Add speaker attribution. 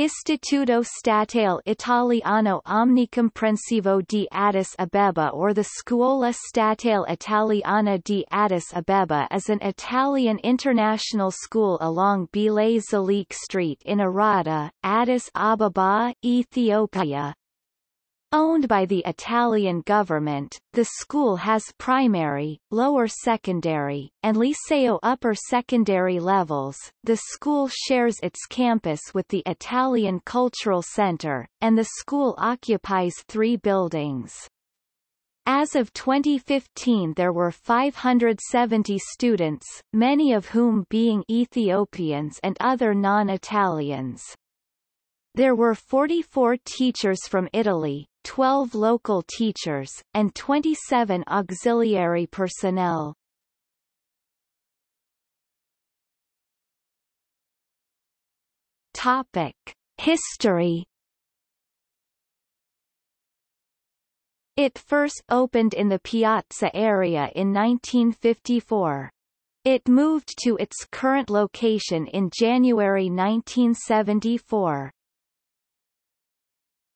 Speaker 1: Istituto Statale Italiano Omnicomprensivo di Addis Abeba or the Scuola Statale Italiana di Addis Abeba is an Italian international school along Belay Zeleke Street in Arada, Addis Ababa, Ethiopia. Owned by the Italian government, the school has primary, lower secondary, and liceo upper secondary levels. The school shares its campus with the Italian Cultural Center, and the school occupies three buildings. As of 2015 there were 570 students, many of whom being Ethiopians and other non-Italians. There were 44 teachers from Italy, 12 local teachers, and 27 auxiliary personnel. Topic. History It first opened in the Piazza area in 1954. It moved to its current location in January 1974.